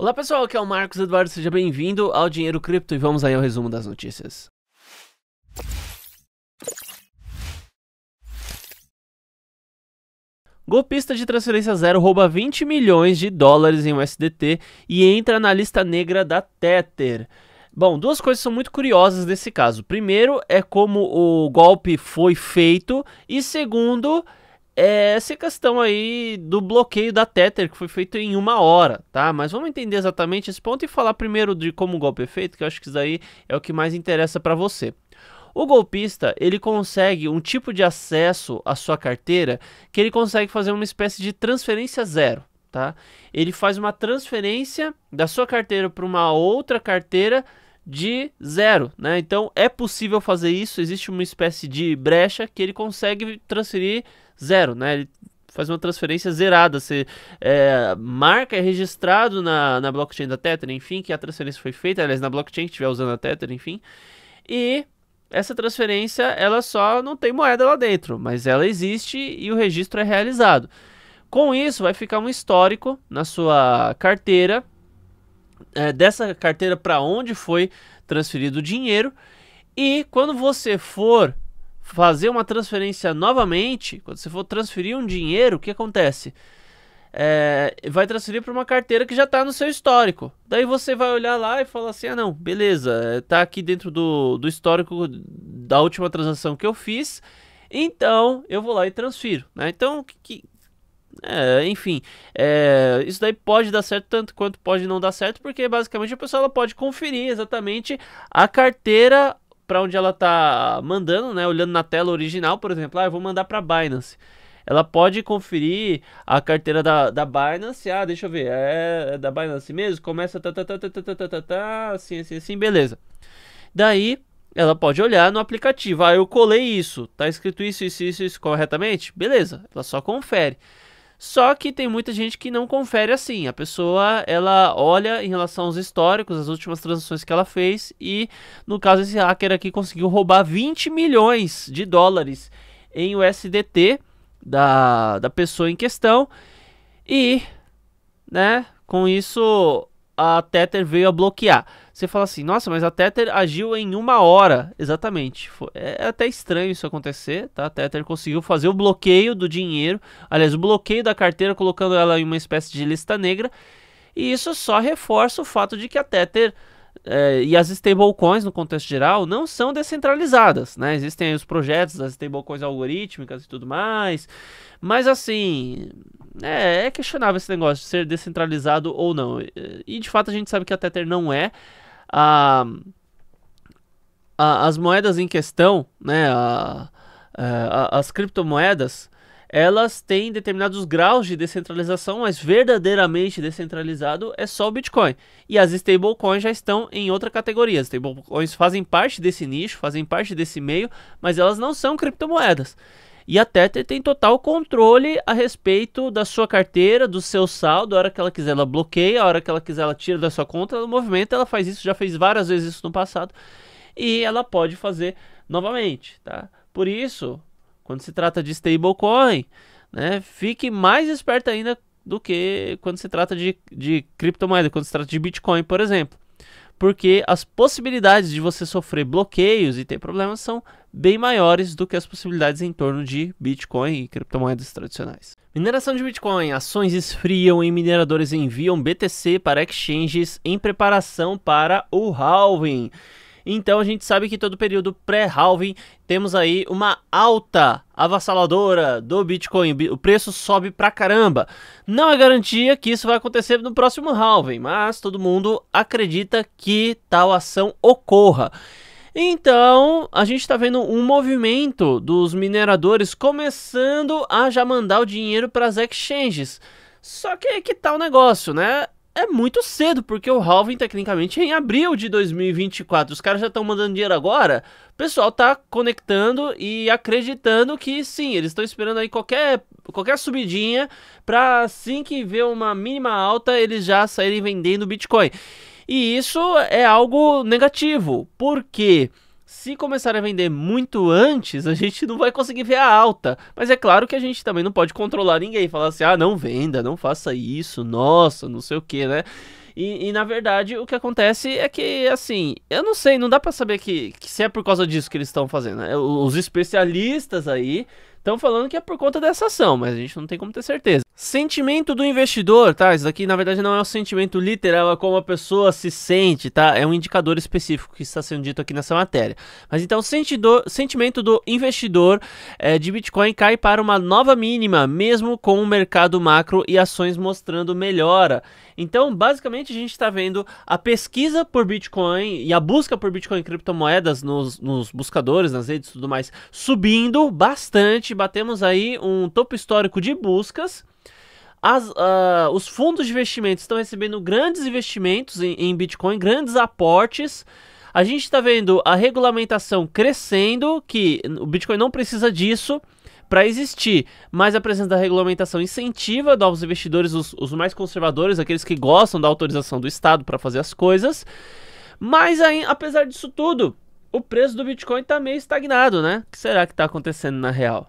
Olá pessoal, aqui é o Marcos Eduardo, seja bem-vindo ao Dinheiro Cripto e vamos aí ao resumo das notícias. Golpista de transferência zero rouba 20 milhões de dólares em USDT e entra na lista negra da Tether. Bom, duas coisas são muito curiosas nesse caso. Primeiro é como o golpe foi feito e segundo é essa questão aí do bloqueio da Tether que foi feito em uma hora, tá? Mas vamos entender exatamente esse ponto e falar primeiro de como o golpe é feito, que eu acho que isso aí é o que mais interessa para você. O golpista, ele consegue um tipo de acesso à sua carteira que ele consegue fazer uma espécie de transferência zero, tá? Ele faz uma transferência da sua carteira para uma outra carteira de zero, né? Então é possível fazer isso, existe uma espécie de brecha que ele consegue transferir zero, né? Ele faz uma transferência zerada, você é, marca, é registrado na, na blockchain da Tether, enfim, que a transferência foi feita, aliás, na blockchain que estiver usando a Tether, enfim, e essa transferência ela só não tem moeda lá dentro, mas ela existe e o registro é realizado. Com isso, vai ficar um histórico na sua carteira, é, dessa carteira para onde foi transferido o dinheiro. E quando você for fazer uma transferência novamente, quando você for transferir um dinheiro, o que acontece? é, vai transferir para uma carteira que já está no seu histórico. Daí você vai olhar lá e falar assim: ah, não, beleza, está aqui dentro do, do histórico da última transação que eu fiz, então eu vou lá e transfiro. Né? Então, que, é, enfim, é, isso daí pode dar certo tanto quanto pode não dar certo, porque basicamente a pessoa ela pode conferir exatamente a carteira para onde ela está mandando, né? Olhando na tela original, por exemplo, ah, eu vou mandar para Binance ela pode conferir a carteira da, da Binance. Ah, deixa eu ver, é, é da Binance mesmo? Começa tá, tá, tá, tá, tá, tá, tá, tá, tá, assim, assim, assim, beleza. Daí, ela pode olhar no aplicativo. Ah, eu colei isso, tá escrito isso, isso, isso, isso corretamente? Beleza, ela só confere. Só que tem muita gente que não confere assim. A pessoa, ela olha em relação aos históricos, as últimas transações que ela fez e, no caso, esse hacker aqui conseguiu roubar 20 milhões de dólares em USDT da, da pessoa em questão e, né, com isso a Tether veio a bloquear. Você fala assim, nossa, mas a Tether agiu em uma hora, exatamente. É até estranho isso acontecer, tá? A Tether conseguiu fazer o bloqueio do dinheiro, aliás, o bloqueio da carteira, colocando ela em uma espécie de lista negra. E isso só reforça o fato de que a Tether é, e as stablecoins, no contexto geral, não são descentralizadas, né? Existem os projetos das stablecoins algorítmicas e tudo mais, mas assim, é, é, questionável esse negócio de ser descentralizado ou não. E de fato a gente sabe que a Tether não é. A, a as moedas em questão, né? A, a, as criptomoedas elas têm determinados graus de descentralização, mas verdadeiramente descentralizado é só o Bitcoin. E as stablecoins já estão em outra categoria. As stablecoins fazem parte desse nicho, fazem parte desse meio, mas elas não são criptomoedas. E a Tether tem total controle a respeito da sua carteira, do seu saldo. A hora que ela quiser, ela bloqueia. A hora que ela quiser, ela tira da sua conta. Ela movimenta, ela faz isso, já fez várias vezes isso no passado. E ela pode fazer novamente, tá? Por isso, quando se trata de stablecoin, né, fique mais esperto ainda do que quando se trata de, de criptomoeda, quando se trata de Bitcoin, por exemplo. Porque as possibilidades de você sofrer bloqueios e ter problemas são bem maiores do que as possibilidades em torno de Bitcoin e criptomoedas tradicionais. Mineração de Bitcoin. Ações esfriam e mineradores enviam BTC para exchanges em preparação para o halving. Então a gente sabe que todo período pré-halving temos aí uma alta avassaladora do Bitcoin. O preço sobe pra caramba. Não é garantia que isso vai acontecer no próximo halving, mas todo mundo acredita que tal ação ocorra. Então, a gente está vendo um movimento dos mineradores começando a já mandar o dinheiro para as exchanges. Só que que tá o negócio, né? É muito cedo, porque o halving tecnicamente é em abril de 2024. Os caras já estão mandando dinheiro agora. O pessoal tá conectando e acreditando que sim, eles estão esperando aí qualquer, qualquer subidinha para assim que vê uma mínima alta, eles já saírem vendendo Bitcoin. E isso é algo negativo, porque quê? Se começar a vender muito antes, a gente não vai conseguir ver a alta. Mas é claro que a gente também não pode controlar ninguém. Falar assim, ah, não venda, não faça isso, nossa, não sei o que, né? E, e, na verdade o que acontece é que, assim, eu não sei, não dá para saber que, que se é por causa disso que eles estão fazendo. Né? Os especialistas aí estão falando que é por conta dessa ação, mas a gente não tem como ter certeza. Sentimento do investidor, tá? Isso aqui na verdade não é um sentimento literal, é como a pessoa se sente, tá? É um indicador específico que está sendo dito aqui nessa matéria. Mas então, sentidor, sentimento do investidor é, de Bitcoin cai para uma nova mínima, mesmo com o mercado macro e ações mostrando melhora. Então, basicamente, a gente está vendo a pesquisa por Bitcoin e a busca por Bitcoin e criptomoedas nos, nos buscadores, nas redes e tudo mais, subindo bastante. Batemos aí um topo histórico de buscas. As, uh, os fundos de investimento estão recebendo grandes investimentos em, em Bitcoin, grandes aportes. A gente está vendo a regulamentação crescendo, que o Bitcoin não precisa disso para existir, mas a presença da regulamentação incentiva novos investidores, os, os mais conservadores, aqueles que gostam da autorização do Estado para fazer as coisas. Mas aí, apesar disso tudo, o preço do Bitcoin está meio estagnado, né? O que será que está acontecendo na real?